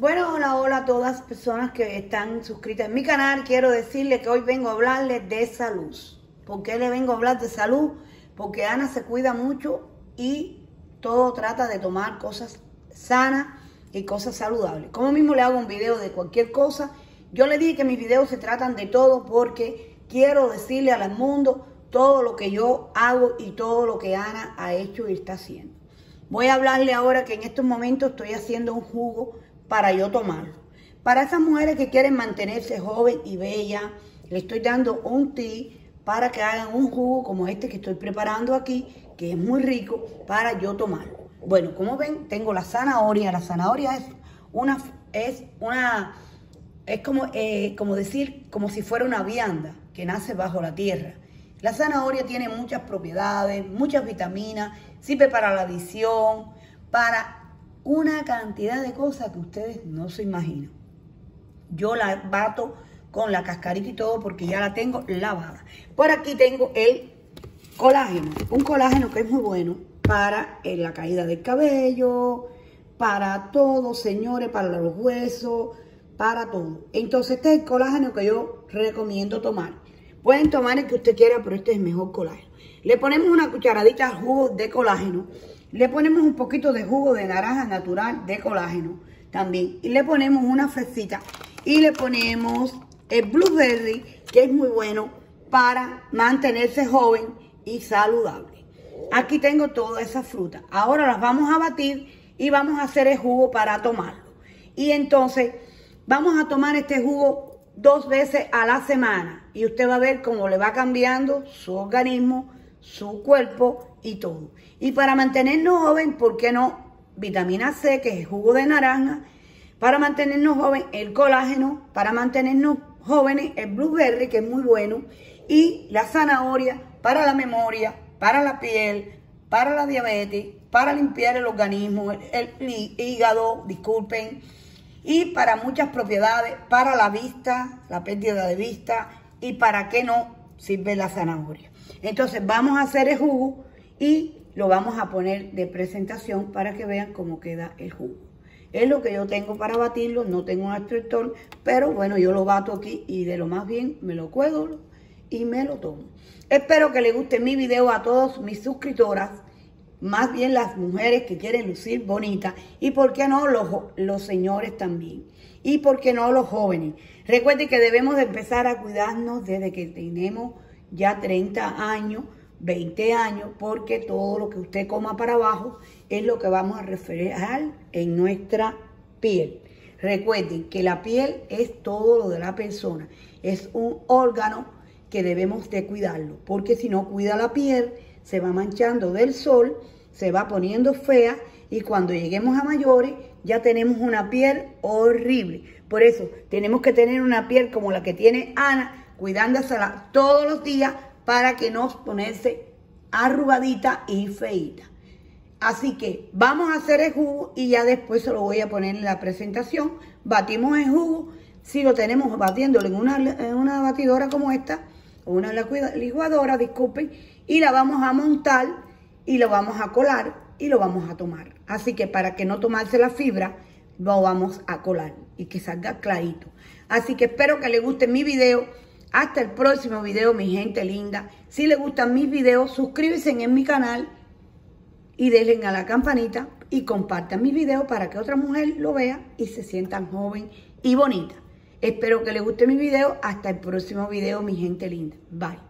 Bueno, hola, hola a todas las personas que están suscritas en mi canal. Quiero decirles que hoy vengo a hablarles de salud. ¿Por qué le vengo a hablar de salud? Porque Ana se cuida mucho y todo trata de tomar cosas sanas y cosas saludables. Como mismo le hago un video de cualquier cosa, yo le dije que mis videos se tratan de todo porque quiero decirle al mundo todo lo que yo hago y todo lo que Ana ha hecho y está haciendo. Voy a hablarle ahora que en estos momentos estoy haciendo un jugo para yo tomarlo. Para esas mujeres que quieren mantenerse joven y bella, le estoy dando un té para que hagan un jugo como este que estoy preparando aquí, que es muy rico, para yo tomarlo. Bueno, como ven, tengo la zanahoria. La zanahoria es una, es una, es como, eh, como decir, como si fuera una vianda que nace bajo la tierra. La zanahoria tiene muchas propiedades, muchas vitaminas, sirve para la visión, para una cantidad de cosas que ustedes no se imaginan. Yo la bato con la cascarita y todo porque ya la tengo lavada. Por aquí tengo el colágeno, un colágeno que es muy bueno para eh, la caída del cabello, para todo, señores, para los huesos, para todo. Entonces este es el colágeno que yo recomiendo tomar. Pueden tomar el que usted quiera, pero este es el mejor colágeno. Le ponemos una cucharadita de jugo de colágeno le ponemos un poquito de jugo de naranja natural de colágeno también. Y le ponemos una fresita. Y le ponemos el blueberry, que es muy bueno para mantenerse joven y saludable. Aquí tengo toda esa fruta. Ahora las vamos a batir y vamos a hacer el jugo para tomarlo. Y entonces vamos a tomar este jugo dos veces a la semana. Y usted va a ver cómo le va cambiando su organismo, su cuerpo y todo. Y para mantenernos joven, ¿por qué no? Vitamina C, que es jugo de naranja. Para mantenernos joven, el colágeno. Para mantenernos jóvenes, el blueberry, que es muy bueno. Y la zanahoria para la memoria, para la piel, para la diabetes, para limpiar el organismo, el, hígado, disculpen. Y para muchas propiedades, para la vista, la pérdida de vista. Y para qué no sirve la zanahoria. Entonces vamos a hacer el jugo y lo vamos a poner de presentación para que vean cómo queda el jugo. Es lo que yo tengo para batirlo, no tengo un extractor, pero bueno, yo lo bato aquí y de lo más bien me lo cuedo y me lo tomo. Espero que les guste mi video a todos mis suscriptoras, más bien las mujeres que quieren lucir bonitas y por qué no los, los señores también y por qué no los jóvenes. Recuerden que debemos de empezar a cuidarnos desde que tenemos ya 30 años, 20 años, porque todo lo que usted coma para abajo es lo que vamos a reflejar en nuestra piel. Recuerden que la piel es todo lo de la persona, es un órgano que debemos de cuidarlo, porque si no cuida la piel, se va manchando del sol, se va poniendo fea y cuando lleguemos a mayores ya tenemos una piel horrible. Por eso tenemos que tener una piel como la que tiene Ana, cuidándosela todos los días para que no ponerse arrugadita y feita. Así que vamos a hacer el jugo y ya después se lo voy a poner en la presentación. Batimos el jugo, si lo tenemos batiéndolo en una, en una batidora como esta, o una licuadora, disculpen, y la vamos a montar y lo vamos a colar y lo vamos a tomar. Así que para que no tomarse la fibra, lo vamos a colar y que salga clarito. Así que espero que les guste mi video. Hasta el próximo video, mi gente linda. Si les gustan mis videos, suscríbanse en mi canal y denle a la campanita y compartan mis videos para que otra mujer lo vea y se sientan joven y bonita. Espero que les guste mi video. Hasta el próximo video, mi gente linda. Bye.